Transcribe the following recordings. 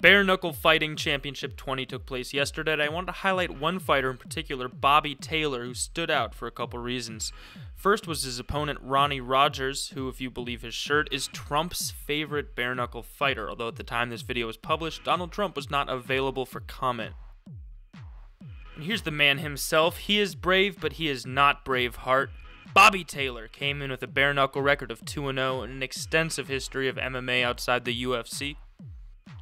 Bare Knuckle Fighting Championship 20 took place yesterday, I wanted to highlight one fighter in particular, Bobby Taylor, who stood out for a couple reasons. First was his opponent, Ronnie Rogers, who, if you believe his shirt, is Trump's favorite bare knuckle fighter, although at the time this video was published, Donald Trump was not available for comment. And here's the man himself. He is brave, but he is not Braveheart. Bobby Taylor came in with a bare knuckle record of 2 0 and an extensive history of MMA outside the UFC.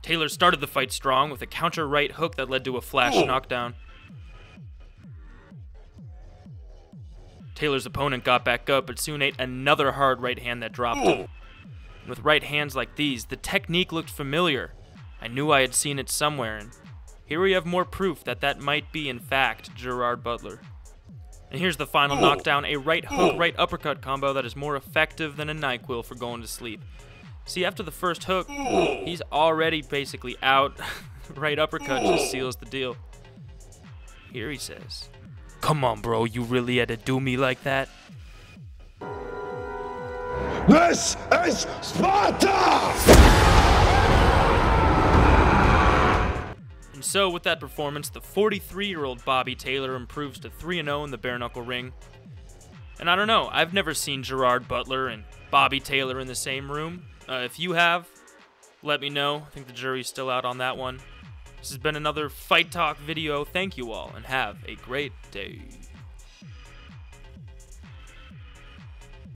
Taylor started the fight strong with a counter right hook that led to a flash knockdown. Taylor's opponent got back up, but soon ate another hard right hand that dropped him. And with right hands like these, the technique looked familiar. I knew I had seen it somewhere, and here we have more proof that that might be, in fact, Gerard Butler. And here's the final knockdown a right hook, right uppercut combo that is more effective than a NyQuil for going to sleep. See, after the first hook, he's already basically out. right uppercut just seals the deal. Here he says, Come on, bro, you really had to do me like that? This is Sparta! And so, with that performance, the 43 year old Bobby Taylor improves to 3 0 in the bare knuckle ring. And I don't know, I've never seen Gerard Butler and Bobby Taylor in the same room. Uh, if you have, let me know. I think the jury's still out on that one. This has been another FiteTalk video. Thank you all, and have a great day.